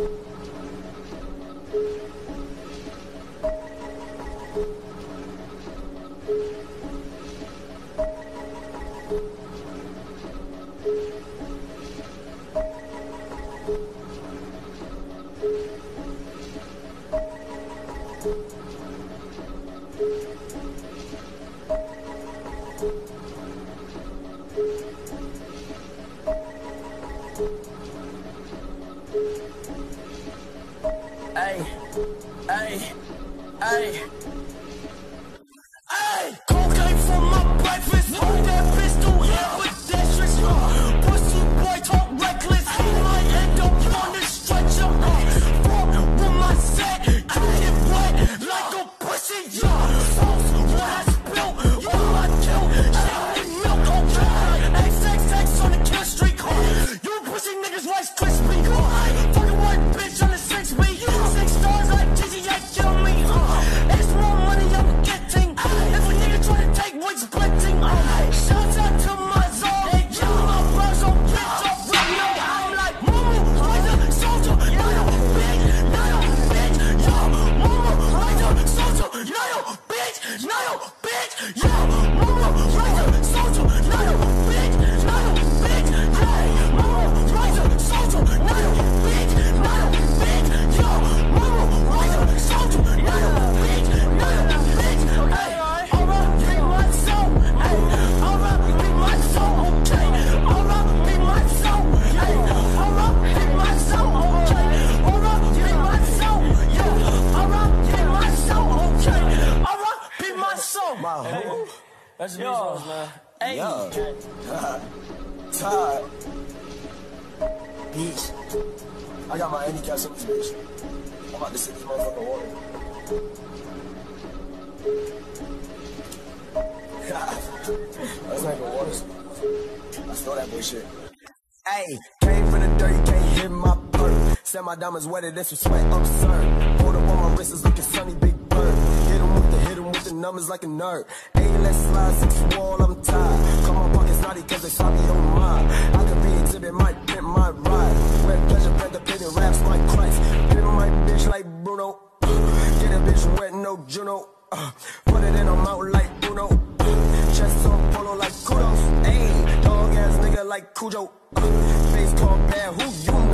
you Hey, hey, hey. Hey! Cocaine for my breakfast. Hold that pistol here with. Uh, pussy boy talk reckless. He might end up on the stretcher. Fuck with my set. Get wet like a pussy. Yeah. Sauce, what I spill, what I kill. Shit milk, okay. XXX on the kill streak. You pussy niggas rice crispy. My soul. My That's the Yo, man. Hey, Yo. Todd. Beach. I got my handicaps on this bitch. I'm about to sit this motherfucker water. That's not even water. I stole that bullshit. Hey, came from the dirt, you can't hit my perk. Said my diamonds wetter than some sweat, absurd. Numbers like a nerd. Let's slide six wall, I'm tired. Call my pockets naughty cause they me on mine. I could be Xzibit, might pimp my ride. Red pleasure, panther, raps like Christ. Pimp my bitch like Bruno. Get a bitch wet, no Juno. Uh, put it in her mouth like Bruno. Chest on polo like kudos. Ayy, dog ass nigga like Cujo. Face called bad, who you